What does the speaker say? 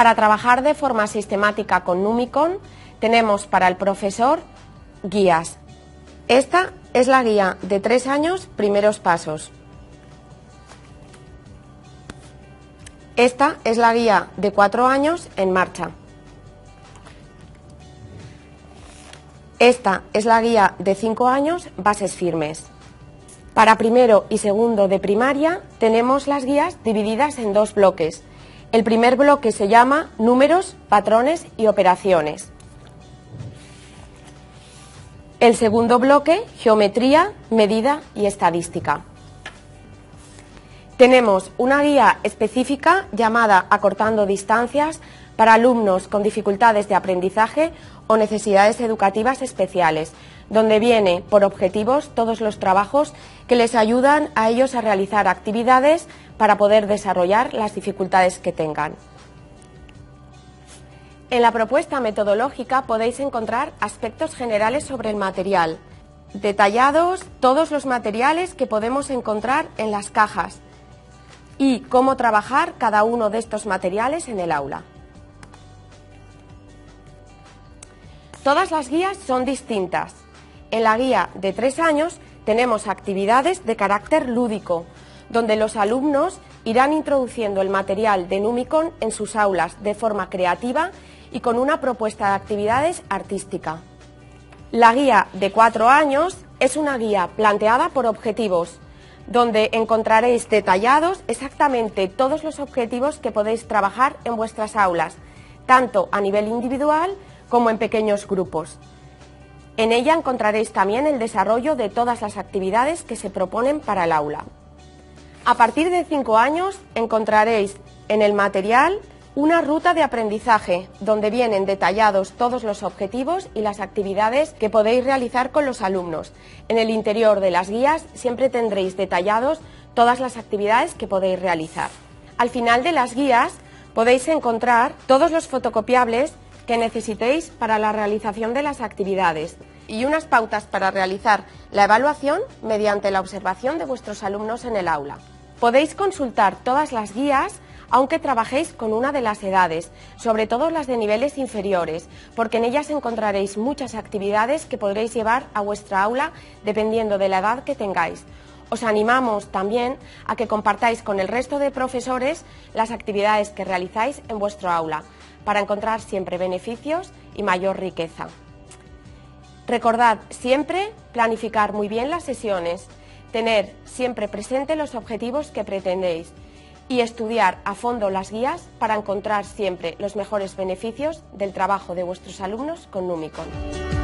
Para trabajar de forma sistemática con Numicon tenemos para el profesor guías. Esta es la guía de tres años primeros pasos. Esta es la guía de cuatro años en marcha. Esta es la guía de cinco años bases firmes. Para primero y segundo de primaria tenemos las guías divididas en dos bloques. El primer bloque se llama números, patrones y operaciones. El segundo bloque, geometría, medida y estadística. Tenemos una guía específica llamada Acortando distancias para alumnos con dificultades de aprendizaje o necesidades educativas especiales, donde viene por objetivos todos los trabajos que les ayudan a ellos a realizar actividades para poder desarrollar las dificultades que tengan. En la propuesta metodológica podéis encontrar aspectos generales sobre el material, detallados todos los materiales que podemos encontrar en las cajas y cómo trabajar cada uno de estos materiales en el aula. Todas las guías son distintas. En la guía de tres años tenemos actividades de carácter lúdico, donde los alumnos irán introduciendo el material de Numicon en sus aulas de forma creativa y con una propuesta de actividades artística. La guía de cuatro años es una guía planteada por objetivos, donde encontraréis detallados exactamente todos los objetivos que podéis trabajar en vuestras aulas, tanto a nivel individual como en pequeños grupos. En ella encontraréis también el desarrollo de todas las actividades que se proponen para el aula. A partir de cinco años encontraréis en el material una ruta de aprendizaje donde vienen detallados todos los objetivos y las actividades que podéis realizar con los alumnos. En el interior de las guías siempre tendréis detallados todas las actividades que podéis realizar. Al final de las guías podéis encontrar todos los fotocopiables que necesitéis para la realización de las actividades y unas pautas para realizar la evaluación mediante la observación de vuestros alumnos en el aula. Podéis consultar todas las guías aunque trabajéis con una de las edades, sobre todo las de niveles inferiores, porque en ellas encontraréis muchas actividades que podréis llevar a vuestra aula dependiendo de la edad que tengáis. Os animamos también a que compartáis con el resto de profesores las actividades que realizáis en vuestro aula, para encontrar siempre beneficios y mayor riqueza. Recordad siempre planificar muy bien las sesiones, tener siempre presente los objetivos que pretendéis y estudiar a fondo las guías para encontrar siempre los mejores beneficios del trabajo de vuestros alumnos con Numicon.